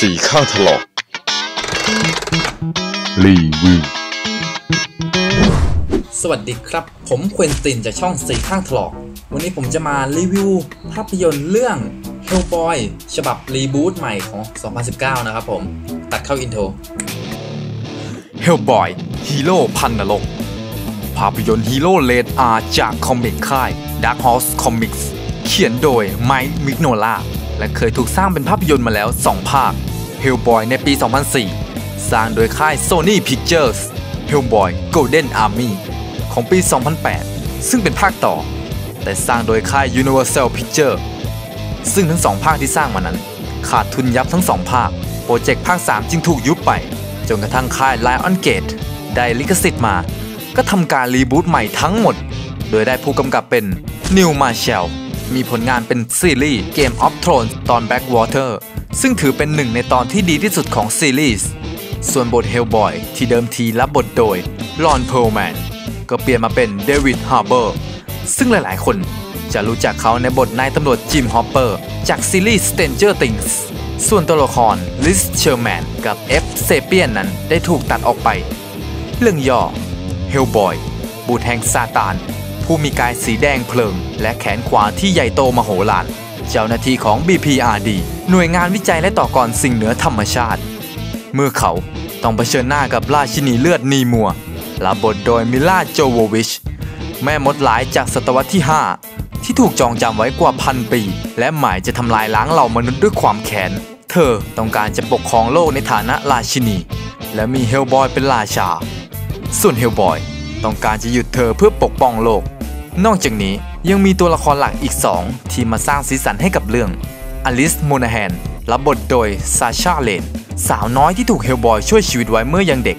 สีข้างถลอกรีวิวสวัสดีครับ ผมเควินตินจากช่องสีข้างถลอก วันนี้ผมจะมารีวิวภาพยนตร์เรื่อง Hellboy ฉบับ reboot ใหม่ของ 2019 นะครับผม ตัดเข้า intro Hellboy ฮีโร่พันธุ์นรกภาพยนตร์ฮีโร่เรต R จาก comic ค่าย Dark Horse Comics เขียนโดยไมค์มิกโนล่าและเคยถูกสร้างเป็นภาพยนตร์มาแล้ว 2 ภาค Hellboy ในปี 2004 สร้างโดยค่าย Sony Pictures Hellboy Golden Army ของปี 2008 ซึ่งเป็นภาคต่อ แต่สร้างโดยค่าย Universal Pictures ซึ่งทั้งสองภาคที่สร้างมานั้น ขาดทุนยับทั้งสองภาค โปรเจกต์ภาค 3 จึงถูกยุบไป จนกระทั่งค่าย Lion Gate ได้ลิขสิทธิ์มา ก็ทำการ reboot ใหม่ทั้งหมด โดยได้ผู้กำกับเป็นนีล มีผลงานเป็นซีรีส์ Game of Thrones ตอน Blackwater ซึ่งถือเป็นหนึ่งในตอนที่ดีที่สุดของซีรีส์ ส่วนบท Hellboy ที่เดิมทีรับบทโดยลอนเพ r ร์แมนก็เปลี่ยนมาเป็นเดวิดฮาร์เบอร์ซึ่งหลายๆ คนจะรู้จักเขาในบทนายตำรวจจิมฮอปเปอร์จากซีรีส์ Stranger Things ส่วนตัวละครลิสเชอร์แมนกับเอบซาเปียนนั้นได้ถูกตัดออกไป เรื่องย่อ Hellboy บุตรแห่งซาตาน ผู้มีกายสีแดงเพลิง และแขนขวาที่ใหญ่โตมโหฬารเจ้าหน้าที่ของ BPRD หน่วยงานวิจัยและต่อกรสิ่งเหนือธรรมชาติ เมื่อเขาต้องเผชิญหน้ากับราชินีเลือดนีมัวรับบทโดยมิล่าโจโววิช แม่มดหลายจากศตวรรษที่ 5 ที่ถูกจองจำไว้กว่าพันปี และหมายจะทำลายล้างเหล่ามนุษย์ด้วยความแค้นเธอต้องการจะปกครองโลกในฐานะราชินี และมี Hellboy เป็นราชา ส่วน Hellboy ต้องการจะหยุดเธอเพื่อปกป้องโลก นอกจากนี้ยังมีตัวละครหลักอีก 2 ที่มาสร้างสีสันให้กับเรื่องอลิสโมนาแฮนรับบทโดยซาชาเลนสาวน้อยที่ถูก Hellboy ช่วยชีวิตไว้เมื่อยังเด็ก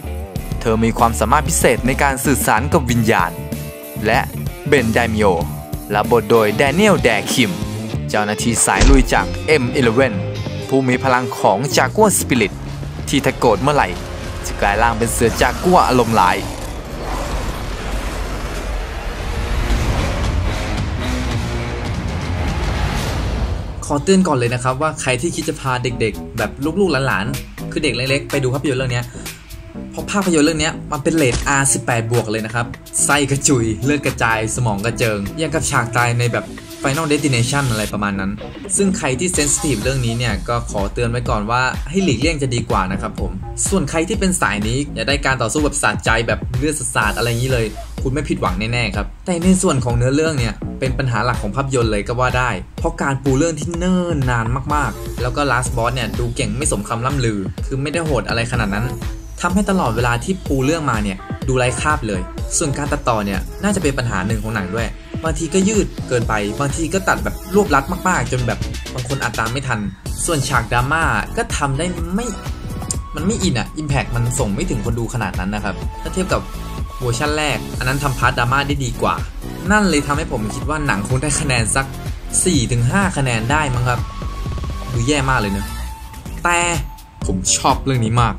เธอมีความสามารถพิเศษในการสื่อสารกับวิญญาณ และเบนไดมิโอรับบทโดยแดเนียลแดคิม เจ้าหน้าที่สายลุยจาก M11 ผู้มีพลังของจากัวสปิริตที่ถ้าโกรธเมื่อไหร่จะกลายร่างเป็นเสือจากัวอารมณ์ร้าย อเตือนก่อนเลยนะครับว่าใครที่คิดจะพาเด็กๆ แบบลูกๆหลานๆ คือเด็กเล็กๆ ไปดูภาพยนตร์เรื่องนี้เพราะภาพยนตร์เรื่องนี้มันเป็นเลท R18 บวกเลยนะครับ ไส้กระจุย เลือดกระจาย สมองกระเจิง ยังกับฉากตายในแบบ Final Destination อะไรประมาณนั้น ซึ่งใครที่เซนซิทีฟเรื่องนี้เนี่ยก็ขอเตือนไว้ก่อนว่าให้หลีกเลี่ยงจะดีกว่านะครับผม ส่วนใครที่เป็นสายนี้อยากได้การต่อสู้แบบสะใจแบบเลือดสาดอะไรอย่างนี้เลย คุณไม่ผิดหวังแน่ๆครับ แต่ในส่วนของเนื้อเรื่องเนี่ย เป็นปัญหาหลักของภาพยนตร์เลยก็ว่าได้ เพราะการปูเรื่องที่เนิ่นนานมากๆ แล้วก็ last boss เนี่ยดูเก่งไม่สมคำล่ำลือ คือไม่ได้โหดอะไรขนาดนั้นทำให้ตลอดเวลาที่ปูเรื่องมาเนี่ยดูไร้คาบเลย ส่วนการตัดต่อเนี่ยน่าจะเป็นปัญหาหนึ่งของหนังด้วย บางทีก็ยืดเกินไป บางทีก็ตัดแบบรวบรัดมากๆ จนแบบบางคนอาจตามไม่ทัน ส่วนฉากดราม่าก็ทำได้ไม่ มันไม่อินอะ impact มันส่งไม่ถึงคนดูขนาดนั้นนะครับ ถ้าเทียบกับเวอร์ชันแรก อันนั้นทำ part ดราม่าได้ดีกว่า นั่นเลยทำให้ผมคิดว่าหนังคงได้คะแนนสัก 4-5 คะแนนได้มั้งครับดูแย่มากเลยเนะแต่ผมชอบเรื่องนี้มาก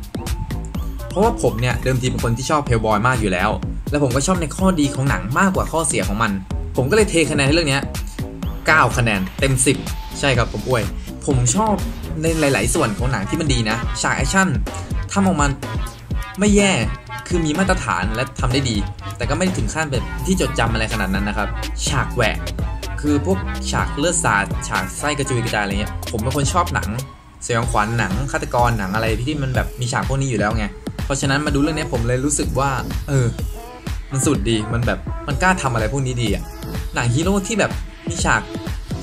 เพราะว่าผมเนี่ยเดิมทีเป็นคนที่ชอบ Hellboy มากอยู่แล้ว และผมก็ชอบในข้อดีของหนังมากกว่าข้อเสียของมัน ผมก็เลยเทคะแนนให้เรื่องนี้9 คะแนนเต็ม 10 ใช่ครับผมอวย ผมชอบในหลาย ๆ ส่วนของหนังที่มันดีนะ ฉากแอคชั่นทำออกมาไม่แย่ คือมีมาตรฐานและทำได้ดี แต่ก็ไม่ถึงขั้นแบบที่จดจำอะไรขนาดนั้นนะครับ ฉากแหวะคือพวกฉากเลือดสาดฉากไส้กระจุยกระจายอะไรเงี้ยผมเป็นคนชอบหนังสยองขวัญหนังฆาตกรหนังอะไรที่มันแบบมีฉากพวกนี้อยู่แล้วไงเพราะฉะนั้นมาดูเรื่องนี้ผมเลยรู้สึกว่า เออ มันสุดดีมันแบบมันกล้าทำอะไรพวกนี้ดีอะหนังฮีโร่ที่แบบมีฉาก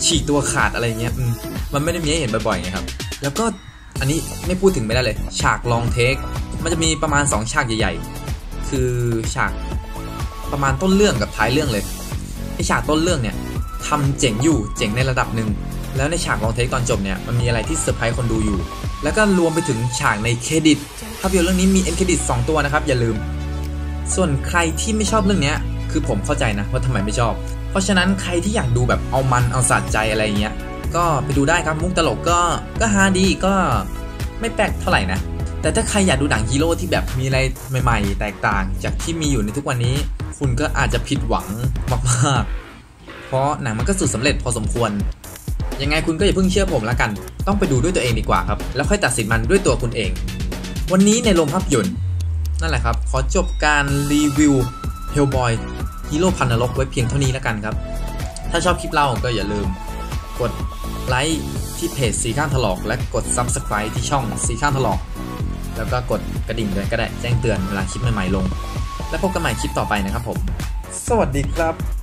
ฉีกตัวขาดอะไรเงี้ยมมันไม่ได้มีให้เห็นบ่อยๆไงครับ แล้วก็อันนี้ไม่พูดถึงไม่ได้เลย ฉากลองเทค มันจะมีประมาณ 2 ฉากใหญ่ ๆ คือฉากประมาณต้นเรื่องกับท้ายเรื่องเลยไอฉากต้นเรื่องเนี่ยทำเจ๋งอยู่เจ๋งในระดับหนึ่งแล้วในฉาก long take ตอนจบเนี่ยมันมีอะไรที่เซอร์ไพรส์คนดูอยู่ แล้วก็รวมไปถึงฉากในเครดิตภาพยนตร์เรื่องนี้มี end credit 2ตัวนะครับอย่าลืม ส่วนใครที่ไม่ชอบเรื่องนี้คือผมเข้าใจนะว่าทำไมไม่ชอบ เพราะฉะนั้นใครที่อยากดูแบบเอามันเอาสะใจอะไรเงี้ยก็ไปดูได้ครับมุกตลกก็ก็ฮาดีก็ไม่แปลกเท่าไหร่นะ แต่ถ้าใครอยากดูหนังฮีโร่ที่แบบมีอะไรใหม่ ๆ แตกต่างจากที่มีอยู่ในทุกวันนี้ คุณก็อาจจะผิดหวังมากๆ เพราะหนังมันก็สุดสำเร็จพอสมควร ยังไงคุณก็อย่าเพิ่งเชื่อผมละกัน ต้องไปดูด้วยตัวเองดีกว่าครับ แล้วค่อยตัดสินมันด้วยตัวคุณเอง วันนี้ในโรงภาพยนตร์นั่นแหละครับ ขอจบการรีวิว Hellboy ฮีโร่พันนรกไว้เพียงเท่านี้ล้วกันครับ ถ้าชอบคลิปเราก็อย่าลืม กดไลค์ที่เพจสีข้างถลอก และกด Subscribe ที่ช่องสีข้างถลอก แล้วก็กดกระดิ่งด้วยก็ได้แจ้งเตือนเวลาคลิปใหม่ๆลง แล้วพบกันใหม่คลิปต่อไปนะครับผม สวัสดีครับ